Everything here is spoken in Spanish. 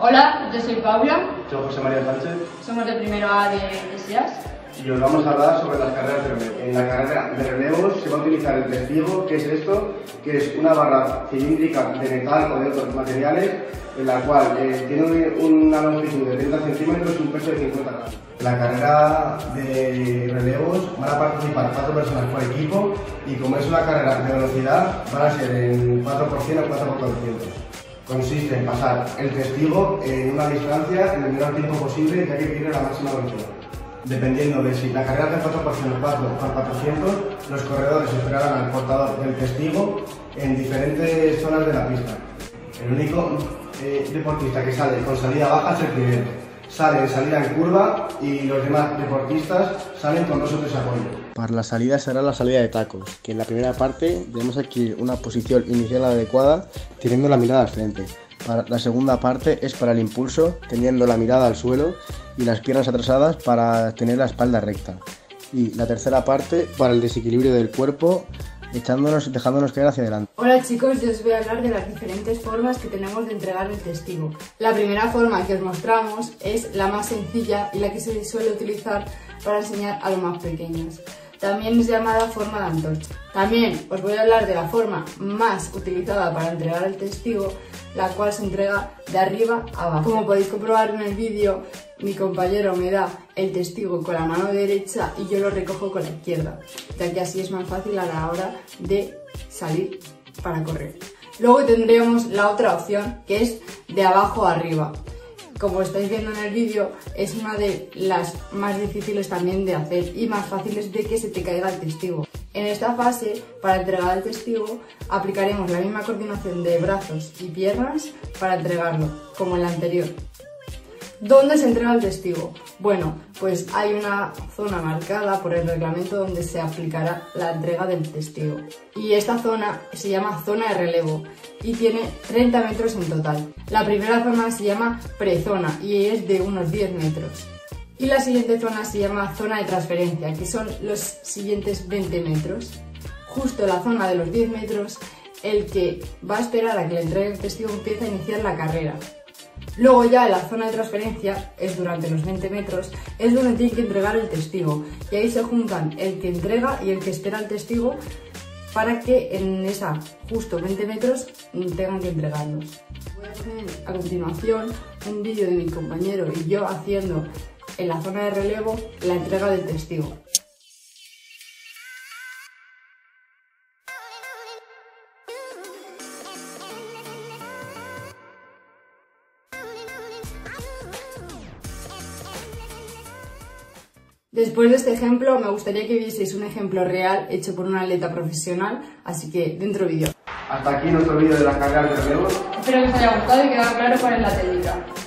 Hola, yo soy Paula, Yo, José María Sánchez, somos de primero A de, SIAS. y os vamos a hablar sobre las carreras de relevo. En la carrera de relevos se va a utilizar el testigo, que es esto, que es una barra cilíndrica de metal o de otros materiales, en la cual eh, tiene una longitud de 30 centímetros y un peso de 50 gramos. En la carrera de relevos van a participar cuatro personas por equipo y como es una carrera de velocidad, van a ser en 4 por 100 o 4 por 400. Consiste en pasar el testigo en una distancia en el menor tiempo posible ya que tiene la máxima velocidad. Dependiendo de si la carrera es de 4 por 100 o 4 por 400, los corredores esperarán al portador del testigo en diferentes zonas de la pista. El único eh, deportista que sale con salida baja es el primero. Sale en salida en curva y los demás deportistas salen con dos o tres. Para la salida será la salida de tacos, que en la primera parte debemos adquirir una posición inicial adecuada teniendo la mirada al frente. Para la segunda parte es para el impulso, teniendo la mirada al suelo y las piernas atrasadas para tener la espalda recta. Y la tercera parte para el desequilibrio del cuerpo, echándonos, dejándonos caer hacia adelante. Hola chicos, yo os voy a hablar de las diferentes formas que tenemos de entregar el testigo. La primera forma que os mostramos es la más sencilla y la que se suele utilizar para enseñar a los más pequeños. También es llamada forma de antorcha. También os voy a hablar de la forma más utilizada para entregar el testigo, la cual se entrega de arriba a abajo. Como podéis comprobar en el vídeo, mi compañero me da el testigo con la mano derecha y yo lo recojo con la izquierda, ya que así es más fácil a la hora de salir para correr. Luego tendremos la otra opción, que es de abajo a arriba. Como estáis viendo en el vídeo, es una de las más difíciles también de hacer y más fáciles de que se te caiga el testigo. En esta fase, para entregar el testigo, aplicaremos la misma coordinación de brazos y piernas para entregarlo, como en la anterior. ¿Dónde se entrega el testigo? Bueno, pues hay una zona marcada por el reglamento donde se aplicará la entrega del testigo. Y esta zona se llama zona de relevo y tiene 30 metros en total. La primera zona se llama prezona y es de unos 10 metros. Y la siguiente zona se llama zona de transferencia, que son los siguientes 20 metros. Justo la zona de los 10 metros, el que va a esperar a que le entregue el testigo empieza a iniciar la carrera. Luego ya la zona de transferencia es durante los 20 metros, es donde tiene que entregar el testigo. Y ahí se juntan el que entrega y el que espera el testigo para que en esa justo 20 metros tengan que entregarlos. Voy a poner a continuación un vídeo de mi compañero y yo haciendo en la zona de relevo la entrega del testigo. Después de este ejemplo, me gustaría que vieseis un ejemplo real hecho por un atleta profesional, así que dentro vídeo. Hasta aquí nuestro vídeo de las carreras de relevos. Espero que os haya gustado y quedado claro cuál es la técnica.